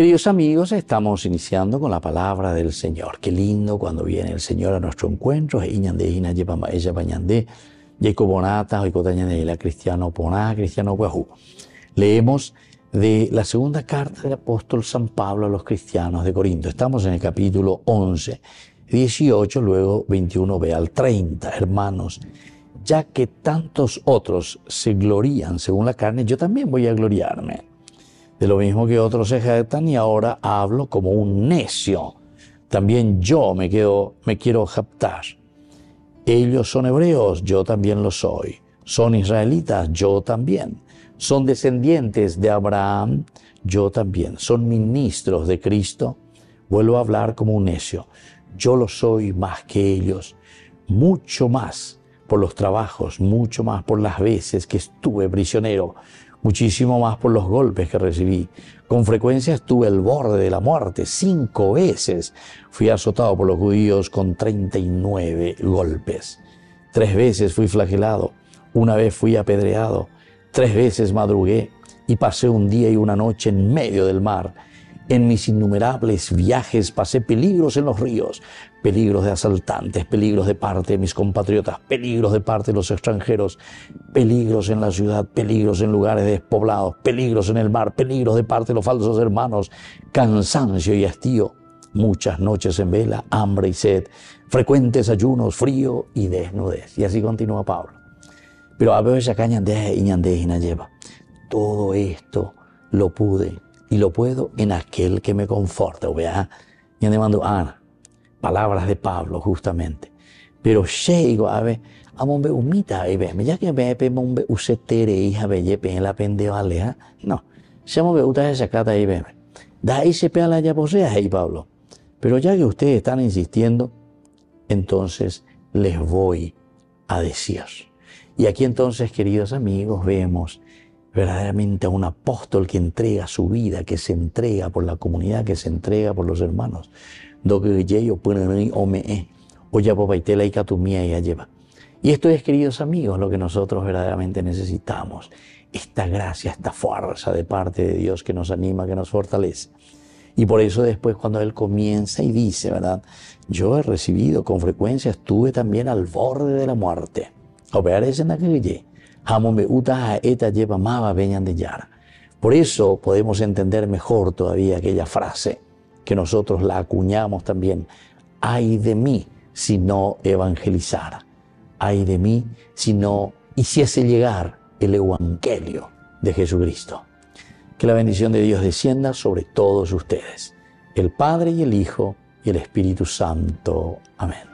Queridos amigos, estamos iniciando con la palabra del Señor. Qué lindo cuando viene el Señor a nuestro encuentro. Leemos de la segunda carta del apóstol San Pablo a los cristianos de Corinto. Estamos en el capítulo 11, 18, luego 21b al 30. Hermanos, ya que tantos otros se glorían según la carne, yo también voy a gloriarme de lo mismo que otros se y ahora hablo como un necio. También yo me, quedo, quiero jactar. Ellos son hebreos, yo también lo soy. Son israelitas, yo también. Son descendientes de Abraham, yo también. Son ministros de Cristo. Vuelvo a hablar como un necio. Yo lo soy más que ellos, mucho más por los trabajos, mucho más por las veces que estuve prisionero, muchísimo más por los golpes que recibí. Con frecuencia estuve al borde de la muerte. Cinco veces fui azotado por los judíos con 39 golpes. Tres veces fui flagelado. Una vez fui apedreado. Tres veces madrugué y pasé un día y una noche en medio del mar en mis innumerables viajes pasé peligros en los ríos, peligros de asaltantes, peligros de parte de mis compatriotas, peligros de parte de los extranjeros, peligros en la ciudad, peligros en lugares despoblados, peligros en el mar, peligros de parte de los falsos hermanos, cansancio y hastío, muchas noches en vela, hambre y sed, frecuentes ayunos, frío y desnudez. Y así continúa Pablo. Pero a veces acá y lleva. Todo esto lo pude y lo puedo en aquel que me conforta. Vea, y mando ah, palabras de Pablo justamente. Pero llego a ver, a mombe umita y ve, ya que pe mombe usetere hija belle pe la pende vale, no. Se mombe uta esa cata y ve. Da ahí se pega la ya posea ahí Pablo. Pero ya que ustedes están insistiendo, entonces les voy a decir. Y aquí entonces, queridos amigos, vemos verdaderamente a un apóstol que entrega su vida, que se entrega por la comunidad, que se entrega por los hermanos. Y esto es, queridos amigos, lo que nosotros verdaderamente necesitamos. Esta gracia, esta fuerza de parte de Dios que nos anima, que nos fortalece. Y por eso después cuando Él comienza y dice, ¿verdad? Yo he recibido con frecuencia, estuve también al borde de la muerte. Por eso podemos entender mejor todavía aquella frase que nosotros la acuñamos también. Ay de mí si no evangelizara. Ay de mí si no hiciese llegar el evangelio de Jesucristo. Que la bendición de Dios descienda sobre todos ustedes, el Padre y el Hijo y el Espíritu Santo. Amén.